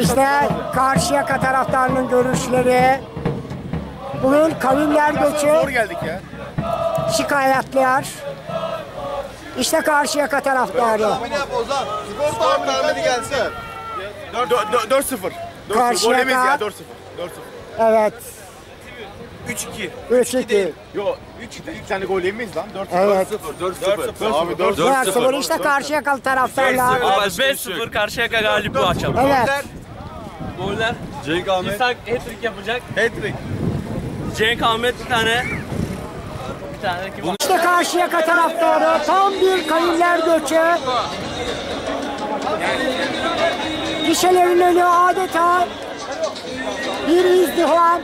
İşte Karşıyaka taraftarının görüşleri. Bugün kavimler göçü Zor geldik ya. şikayetler. İşte Karşıyaka taraftarı. Tahmini yap Ozan. Skor tahmini gelsin. 4-0. Karşıyaka. Golemiz ya 4-0. 4-0. Evet. 3-2. 3-2. Yo 3 2 tane gol yemeyiz lan. 4-0. Evet. 4-0. Abi 4-0. 4-0 işte Karşıyakalı taraftarlar. Abi 5-0 Karşıyaka galip bu akşam. Evet. Goller. Cenk Ahmet. İshak hat-trick yapacak. Hat-trick. Cenk Ahmet bir tane. Bir tane kim var? İşte Karşıyaka taraftarı tam bir kavimler göçü. Gişelerin önü adeta bir izdiham.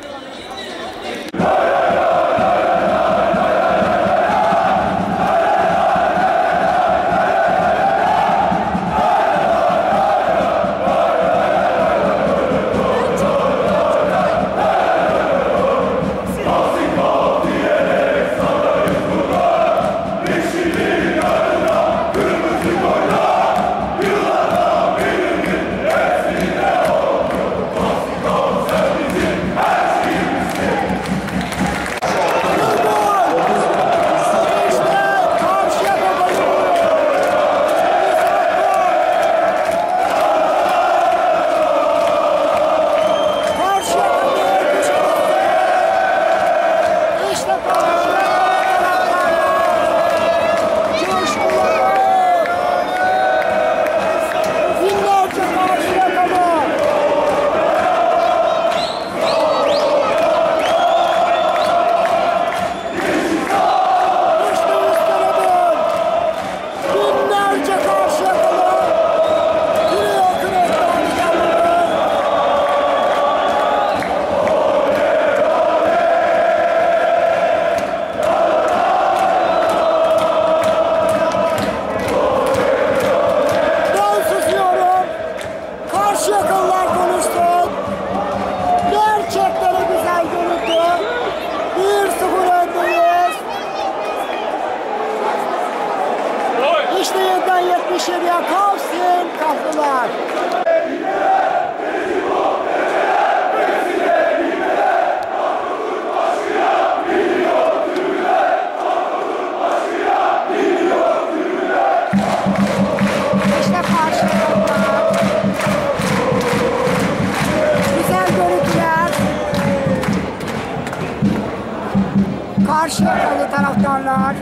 Karşı yakalı taraftarlar.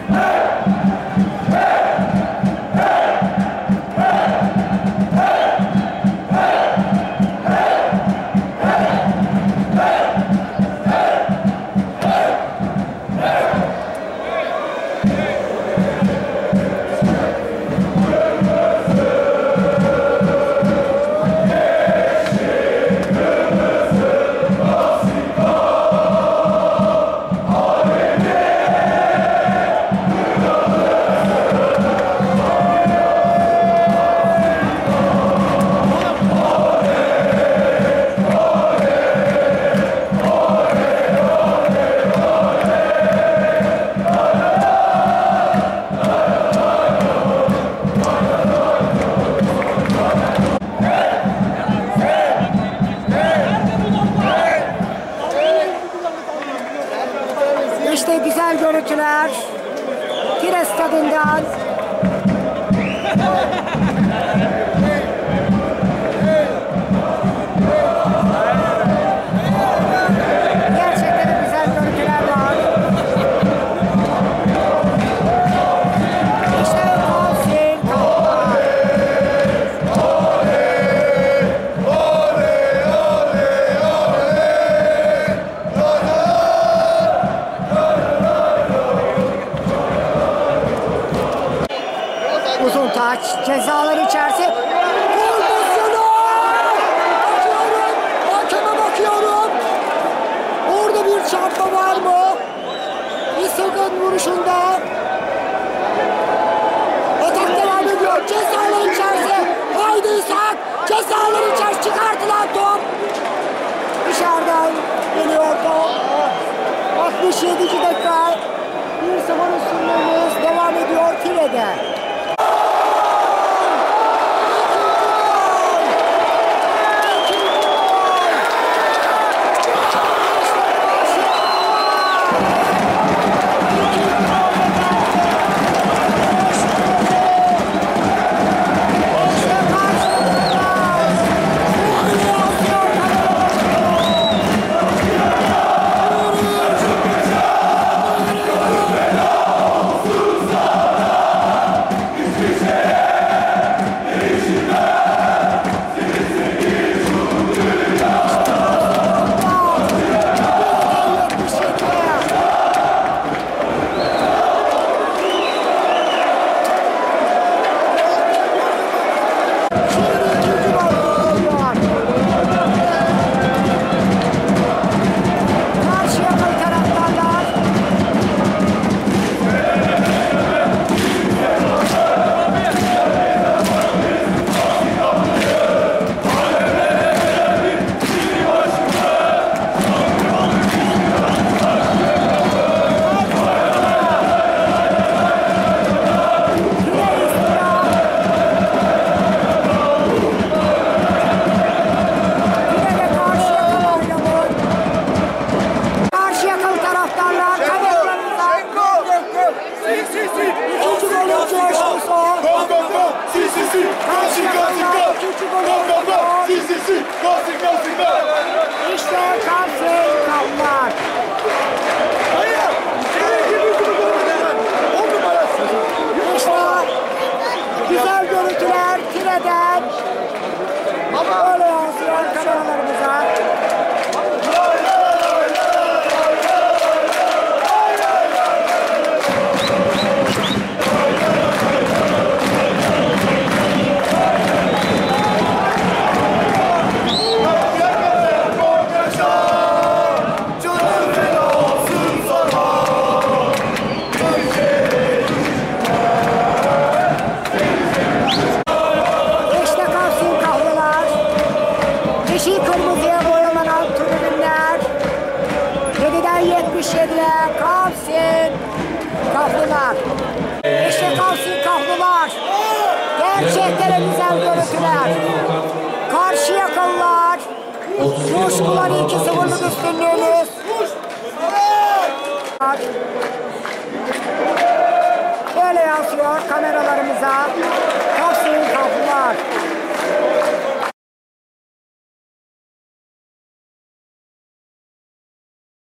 İşte güzel görüntüler. Tire stadından. Taç cezalar içerisi. Gol pozisyonu! Bakıyorum. Hakeme bakıyorum. Orada bir çarpma var mı? İshak'ın vuruşunda. Atak devam ediyor. Cezalar içerisi. Haydi İshak. Cezalar içerisi çıkartılan top. Dışarıdan geliyor top. 67. dakika. 1-0 üstünlüğümüz devam ediyor Tire'de. sim, não se classificar! Não, não, não! Sim, sim, sim! Não se classificar! Isto é café! 77'ye Kavsin Kaflılar. İşte Kavsin Kaflılar. Gerçekten güzel görüntüler. Karşı yakalılar. Coşkular 2-0'lık üstünlüğünüz. Böyle yansıyor kameralarımıza. Kavsin Kaflılar.